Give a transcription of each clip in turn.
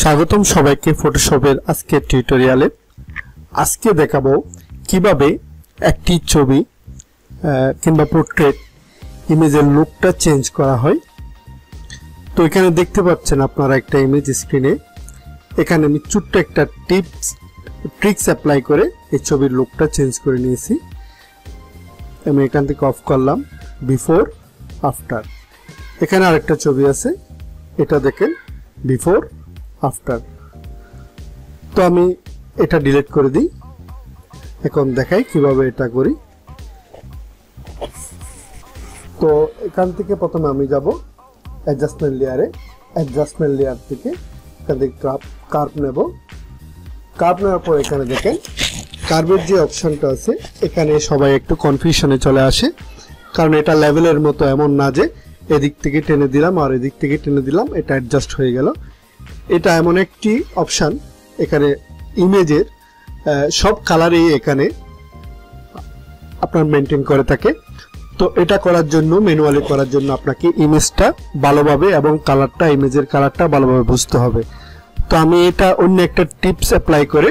স্বাগতম সবাইকে ফটোশপের আজকের টিউটোরিয়ালে আজকে দেখাবো কীভাবে একটি ছবি কিংবা পোর্ট্রেট ইমেজের লুকটা চেঞ্জ করা হয়। তো এখানে দেখতে পাচ্ছেন আপনারা একটা ইমেজ স্ক্রিনে এখানে আমি ছোট্ট একটা টিপস ট্রিক্স অ্যাপ্লাই করে এই ছবির লুকটা চেঞ্জ করে নিয়েছি। আমি এখান থেকে অফ করলাম বিফোর আফটার এখানে আরেকটা ছবি আছে, এটা দেখেন বিফোর আফটার তো আমি এটা ডিলিট করে দিই। এখন দেখাই কীভাবে এটা করি। তো এখান থেকে প্রথমে আমি যাব অ্যাডজাস্টমেন্ট লেয়ারে অ্যাডজাস্টমেন্ট লেয়ার থেকে এখান থেকে কার্ভ নেব। কার্ভ নেওয়ার পর এখানে দেখেন কার্ভের যে অপশনটা আছে, এখানে সবাই একটু কনফিউশনে চলে আসে। কারণ এটা লেভেলের মতো এমন না যে এদিক থেকে টেনে দিলাম আর এদিক থেকে টেনে দিলাম, এটা অ্যাডজাস্ট হয়ে গেল। এটা এমন একটি অপশান, এখানে ইমেজের সব কালারই এখানে আপনার মেনটেন করে থাকে। তো এটা করার জন্য ম্যানুয়ালি করার জন্য আপনাকে ইমেজটা ভালোভাবে এবং কালারটা, ইমেজের কালারটা ভালোভাবে বুঝতে হবে। তো আমি এটা অন্য একটা টিপস অ্যাপ্লাই করে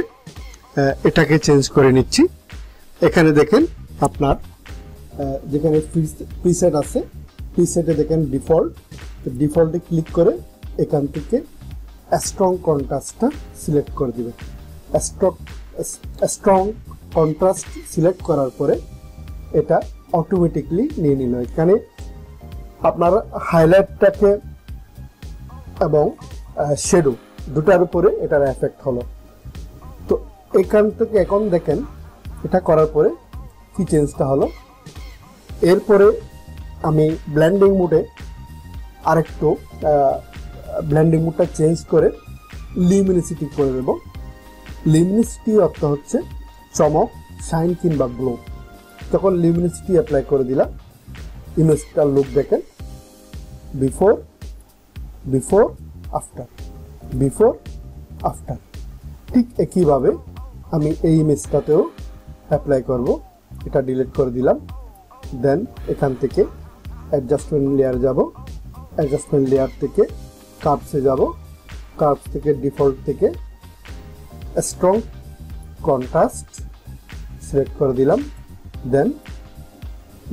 এটাকে চেঞ্জ করে নিচ্ছি। এখানে দেখেন আপনার যেখানে প্রিসেট আছে প্রিসেটে দেখেন ডিফল্ট ডিফল্টে ক্লিক করে এখান থেকে স্ট্রং কন্ট্রাস্টটা সিলেক্ট করে স্ট্রং স্ট্রং কন্ট্রাস্ট সিলেক্ট করার পরে এটা অটোমেটিকলি নিয়ে নিল। এখানে আপনার হাইলাইটটাকে এবং শেডো দুটার উপরে এটার এফেক্ট হলো। তো এখান থেকে এখন দেখেন, এটা করার পরে কি চেঞ্জটা হলো? এরপরে আমি ব্ল্যান্ডিং মুডে আরেকটু ব্ল্যান্ডিং মুডটা চেঞ্জ করে লিমিনিসিটি করে দেব লিমিনিসিটি অর্থ হচ্ছে চমক শাইন কিংবা গ্লো তখন লিমিনিসিটি অ্যাপ্লাই করে দিলাম ইমেজটার লুক দেখেন। Before before after before after ঠিক একইভাবে আমি এই ইমেজটাতেও অ্যাপ্লাই করব। এটা ডিলিট করে দিলাম। দেন এখান থেকে অ্যাডজাস্টমেন্ট লেয়ার যাব। অ্যাডজাস্টমেন্ট লেয়ার থেকে কার্ভসে যাব। কার্ভস থেকে ডিফল্ট থেকে স্ট্রং কন্ট্রাস্ট সিলেক্ট করে দিলাম। দেন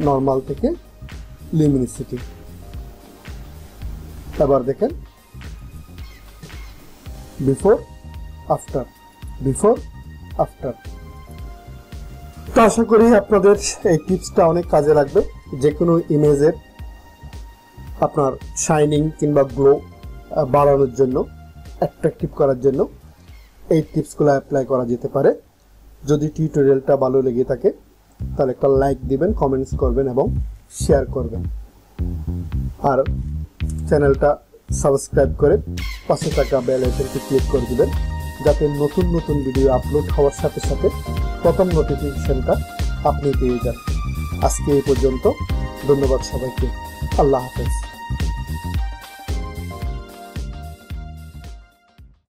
নর্মাল থেকে লিমিনিসিটি এবার দেখেন বিফোর আফটার বিফোর আফটার তো আশা করি আপনাদের এই টিপসটা অনেক কাজে লাগবে। যে কোনো ইমেজের আপনার শাইনিং কিংবা গ্লো বাড়ানোর জন্য অ্যাট্রাকটিভ করার জন্য এই টিপসগুলো অ্যাপ্লাই করা যেতে পারে। যদি টিউটোরিয়ালটা ভালো লেগে থাকে, তাহলে একটা লাইক দিবেন কমেন্টস করবেন এবং শেয়ার করবেন। আর চ্যানেলটা সাবস্ক্রাইব করে পাশে থাকা বেল আইকনটি ক্লিক করে দিবেন, যাতে নতুন নতুন ভিডিও আপলোড হওয়ার সাথে সাথে প্রথম নোটিফিকেশনটা আপনি পেয়ে যান আজকে এই পর্যন্ত, ধন্যবাদ সবাইকে। আল্লাহ হাফেজ।